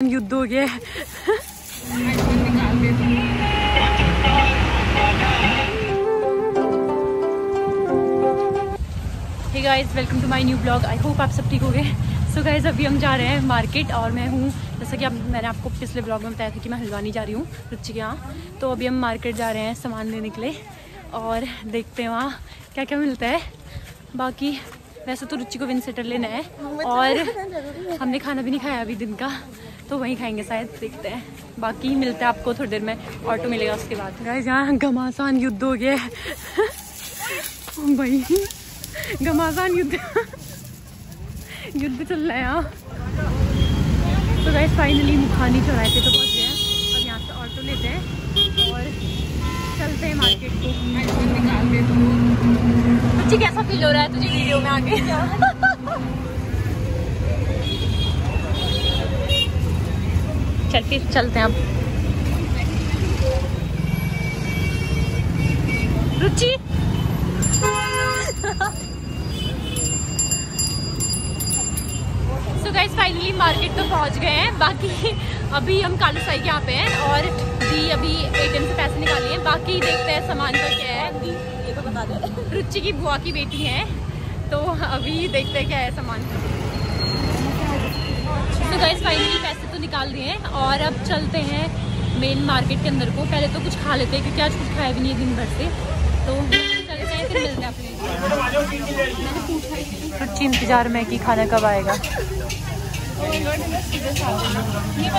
युद्ध हो गया hey guys welcome to my new blog I hope आप सब ठीक हो गए सो गाइस अभी हम जा रहे हैं मार्केट और मैं हूँ जैसा कि अब मैंने आपको पिछले ब्लॉग में बताया था कि मैं हल्द्वानी जा रही हूँ रुचि के यहाँ. तो अभी हम मार्केट जा रहे हैं सामान लेने के लिए और देखते हैं वहाँ क्या क्या मिलता है. बाकी वैसे तो रुचि को विन सेटर लेना है और हमने खाना भी नहीं खाया अभी दिन का. तो वहीं खाएँगे शायद देखते हैं। बाकी मिलते हैं आपको थोड़ी देर में ऑटो मिलेगा उसके बाद। गाइस यहाँ घमासान युद्ध हो गया भाई घमासान युद्ध। युद्ध चल रहा है यहाँ। तो गाइस फाइनली मुखानी चौराहे पे तो पहुँच गए हैं। अब यहाँ से ऑटो लेते हैं और चलते हैं मार्केट को। तो। मुझे कैसा फील हो रहा है तुझे वीडियो में आके चल फिर चलते हैं अब। Ruchi? So guys finally market तो पहुँच गए हैं। बाकी अभी हम कालू साई के यहाँ पे हैं और जी अभी एटीएम से पैसे निकाले हैं। बाकी देखते हैं सामान का क्या है। ये तो बता दे। रुचि की बुआ की बेटी है। तो अभी देखते हैं क्या है सामान। तो गाइस फाइनली पैसे तो निकाल दिए हैं और अब चलते हैं मेन मार्केट के अंदर को। पहले तो कुछ खा लेते हैं क्योंकि आज कुछ खाया भी नहीं है दिन भर से। तो चलते हैं फिर मिलते हैं अपने। रुचि इंतज़ार में कि खाना कब आएगा?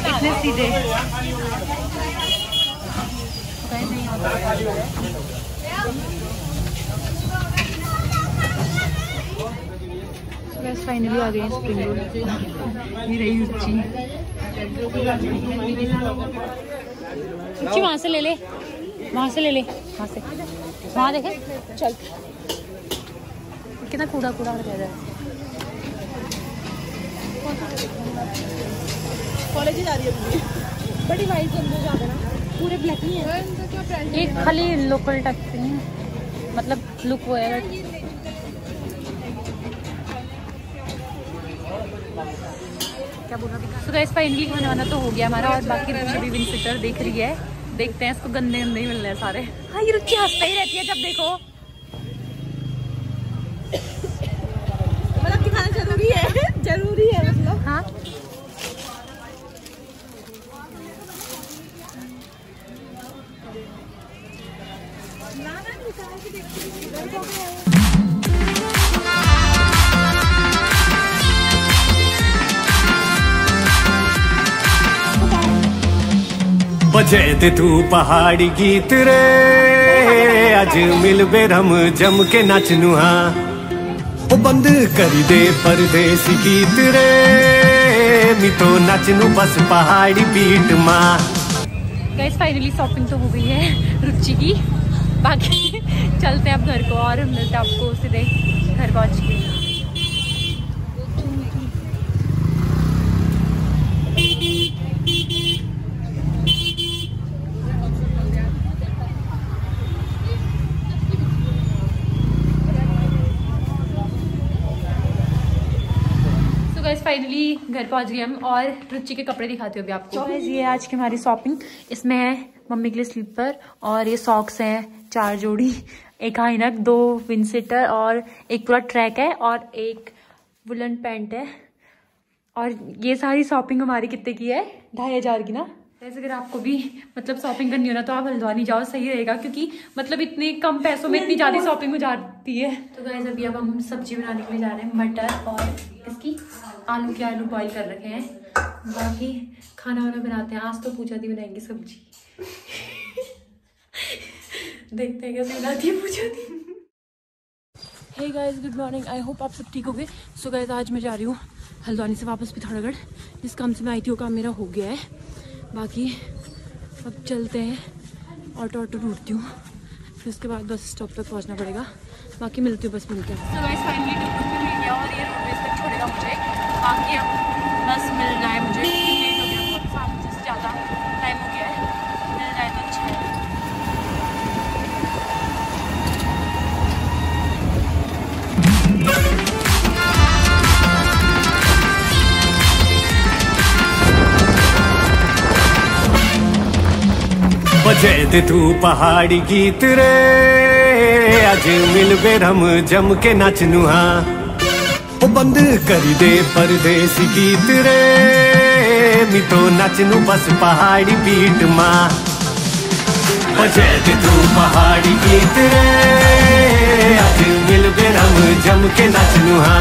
इतने सीधे। बस फाइनली आ गए हैं स्प्रिंग रोल ये रही रुचि। रुचि वहाँ से ले ले। वहाँ से ले ले। वहाँ से। वहाँ देखे। चल। कितना कूड़ा कूड़ा रह रहा है। कॉलेज ही जा रही है बड़ी वाइज अंदर जा देना पूरे ब्लैक नहीं है। ये खाली लोकल नहीं है। मतलब लुक वो है क्या बोला सो गाइस फाइनली खाना वाना तो हो गया हमारा और बाकी भी विन सिटर देख रही है। देखते हैं इसको गंदे गंदे ही मिल रहे हैं सारे। हाँ ये रुचि हंसता ही रहती है जब देखो। मतलब दिखाना ज़रूरी है, ज़रूरी बजे ते पहाड़ी गीत रे। अज मिल बेरम जम के नचनु हाँ। ओ बंद करी दे परदेसी गीत रे। मी तो नचनु बस पहाड़ी बीट, माँ। गाइस फाइनली शॉपिंग तो हो गई है। रुचि की। बाकी चलते हैं अब घर को और मिलते हैं आपको सीधे घर पहुँच के। गाइस फाइनली घर पहुँच गए हम और रुचि के कपड़े दिखाते हो अभी आपको। गाइस ये आज की हमारी शॉपिंग इसमें है मम्मी के लिए स्लीपर और ये सॉक्स हैं, चार जोड़ी, एक हाइनक दो विंसेटर और एक पूरा ट्रैक है और एक वुलन पैंट है। और ये सारी शॉपिंग हमारी कितने की है? ढाई हज़ार की ना? वैसे अगर आपको भी मतलब शॉपिंग करनी हो ना तो आप हल्द्वानी जाओ सही रहेगा क्योंकि मतलब इतने कम पैसों में इतनी ज़्यादा शॉपिंग हो जाती है। तो गाइस अभी अब हम सब्ज़ी बनाने के लिए जा रहे हैं मटर और इसकी आलू के आलू बॉईल कर रखे हैं। बाकी खाना वाना बनाते हैं। आज तो पूजा दी बनाएँगे सब्ज़ी। देखते हैं कैसे बनाती है पूजा दी। Hey guys good morning I hope आप सब ठीक हो गए सो गाइस आज मैं जा रही हूँ हल्द्वानी से वापस पिथौरागढ़ जिस काम से मैं आई थी वो काम मेरा हो गया है। बाकी अब चलते हैं। ऑटो ऑटो ढूंढती हूँ। फिर उसके बाद बस स्टॉप तक पहुँचना पड़ेगा। बाकी मिलती हूँ बस मिलते हैं so guys, गया और ये रोडवेज़ तक छोड़ेगा मुझे। बाकी अब बस मिल जाए मुझे। बजे तू पहाड़ी गीत रे। अज मिल बेरम जम के नच नुहा ओ बंद करी दे परदेसी गीत रे। मितो नच नु बस पहाड़ी बीट, माँ। बजे तू पहाड़ी गीत रे। अज मिल बेरम जम के नच नुहा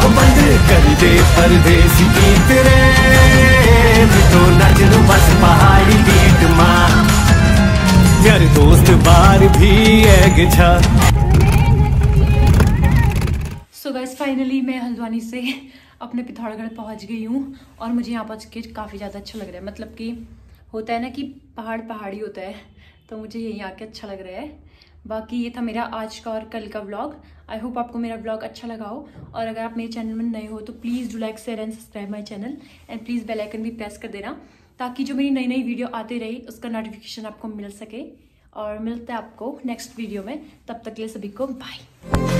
ओ बंद करी दे परदेसी गीत रे। नच बस पहाड़ी बीट माँ यार दोस्त बार भी छा सो गैस फाइनली मैं हल्द्वानी से अपने पिथौरागढ़ पहुँच गई हूँ और मुझे यहाँ पहुँच के काफ़ी ज़्यादा अच्छा लग रहा है। मतलब कि होता है ना कि पहाड़ पहाड़ी होता है तो मुझे यहीं आके अच्छा लग रहा है। बाकी ये था मेरा आज का और कल का व्लॉग आई होप आपको मेरा व्लॉग अच्छा लगा हो. और अगर आप मेरे चैनल में नए हो तो please do like share and subscribe my channel and please bell icon भी प्रेस कर देना, ताकि जो मेरी नई नई वीडियो आती रही, उसका नोटिफिकेशन आपको मिल सके. और मिलता है आपको नेक्स्ट वीडियो में. तब तक के लिए सभी को बाय